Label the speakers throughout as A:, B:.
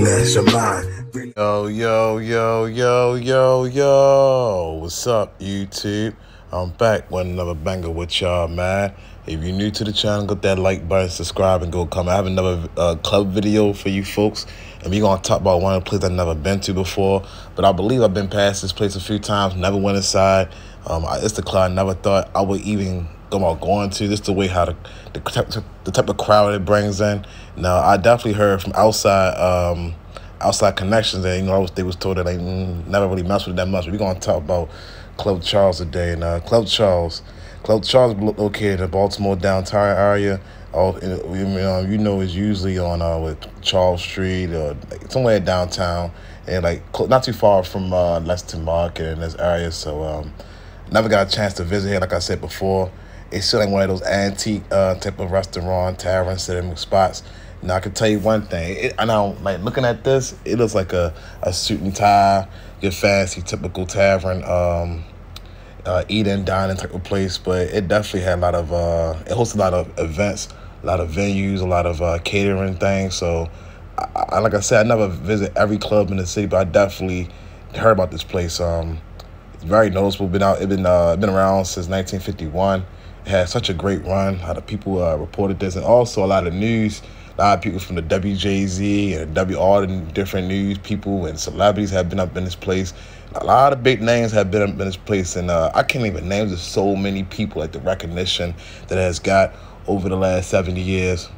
A: Relax your mind.
B: Yo, yo, yo, yo, yo, yo. What's up, YouTube? I'm back with another banger with y'all, man. If you're new to the channel, go that like button, subscribe, and go come. I have another uh, club video for you folks. And we're going to talk about one of the places I've never been to before. But I believe I've been past this place a few times, never went inside. Um, it's the club I never thought I would even go about going to. This is the way how the, the, type, the type of crowd it brings in. Now, I definitely heard from outside um, outside connections that, you know, I was, they was told that they mm, never really mess with it that much. We're going to talk about Club Charles today. And uh, Club Charles, Club Charles located in the Baltimore downtown area. Oh, you know, you know, it's usually on uh, with Charles Street or like somewhere downtown, and like not too far from uh, Lexington Market in this area. So, um, never got a chance to visit here. Like I said before, it's still like one of those antique uh, type of restaurant, tavern, cinema spots. Now I can tell you one thing, it, I know, like looking at this, it looks like a, a suit and tie, your fancy, typical tavern. Um, uh, eating, dining type of place, but it definitely had a lot of, uh, it hosts a lot of events, a lot of venues, a lot of uh, catering things. So, I, I, like I said, I never visit every club in the city, but I definitely heard about this place. Um, it's very noticeable. Been out, it been uh, been around since 1951. Had such a great run. A lot of people uh, reported this, and also a lot of news. A lot of people from the WJZ and W, all the different news people and celebrities have been up in this place a lot of big names have been up in this place, and uh, I can't even name just so many people, like the recognition that has got over the last 70 years.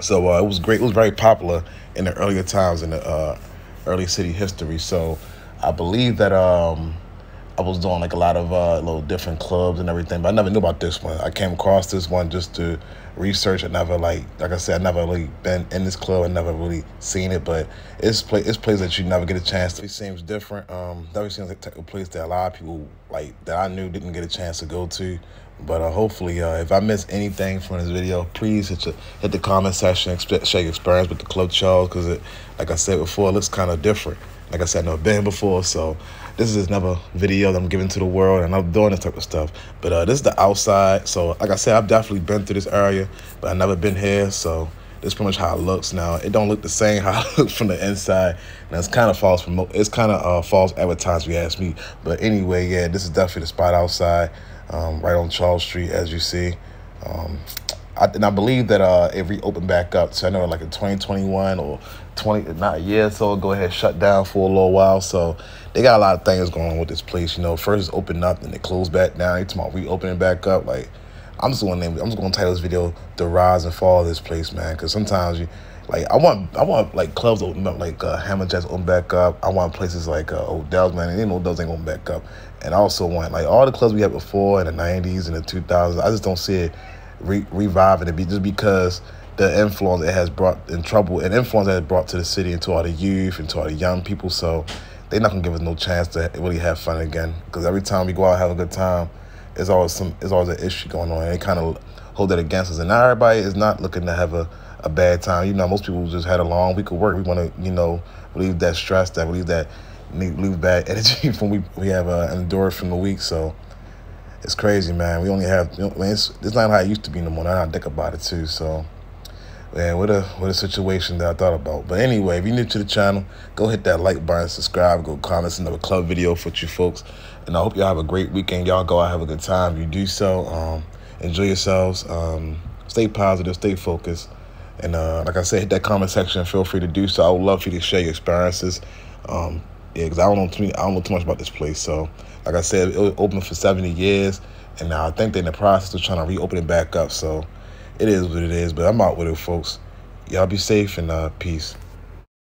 B: So uh, it was great. It was very popular in the earlier times in the uh, early city history. So I believe that um, I was doing like a lot of uh, little different clubs and everything, but I never knew about this one. I came across this one just to research. I never like, like I said, I never really been in this club. I never really seen it, but it's play, it's place that you never get a chance to. It seems different. Um, definitely seems like a place that a lot of people like that I knew didn't get a chance to go to. But uh, hopefully, uh, if I miss anything from this video, please hit, your, hit the comment section, share your experience with the Club Charles, because it, like I said before, it looks kind of different. Like I said, I've never been before, so this is another video that I'm giving to the world, and I'm doing this type of stuff. But uh, this is the outside, so like I said, I've definitely been through this area, but I've never been here, so this is pretty much how it looks now. It don't look the same how it looks from the inside, and it's kind of false. From it's kind of uh, false advertising, you ask me. But anyway, yeah, this is definitely the spot outside, um, right on Charles Street, as you see. Um, I, and I believe that uh, it reopened back up. So I know like in 2021 or 20, not a year or so ago, it had shut down for a little while. So they got a lot of things going on with this place. You know, first it's opened up, then it closed back down. It's about reopening back up. Like, I'm just gonna name, I'm just gonna title this video "The Rise and Fall of This Place," man. Because sometimes you, like, I want, I want like clubs open up, like uh, Hammerjacks open back up. I want places like uh, Odell's, man. And Odell's ain't going back up. And I also want like all the clubs we had before in the '90s and the 2000s. I just don't see it re- reviving it be just because the influence it has brought in trouble and influence that it brought to the city and to all the youth and to all the young people. So they're not gonna give us no chance to really have fun again. Because every time we go out and have a good time, there's always some there's always an issue going on. And they kind of hold that against us. And now everybody is not looking to have a, a bad time. You know, most people just had a long week of work. We want to, you know, relieve that stress, that relieve that relieve bad energy from we we have uh, endured from the week. So it's crazy, man. We only have, you know, it's, it's not how it used to be no more. Now I think about it too. So, man, what a what a situation that I thought about. But anyway, if you're new to the channel, go hit that like button, subscribe, go comment another club video for you folks. And I hope y'all have a great weekend. Y'all go out have a good time. If you do so, um, enjoy yourselves. Um, stay positive, stay focused. And uh, like I said, hit that comment section. Feel free to do so. I would love for you to share your experiences. Um, yeah, because I don't know too I don't know too much about this place. So, like I said, it was open for 70 years, and now I think they're in the process of trying to reopen it back up. So, it is what it is. But I'm out with it, folks. Y'all be safe and uh, peace.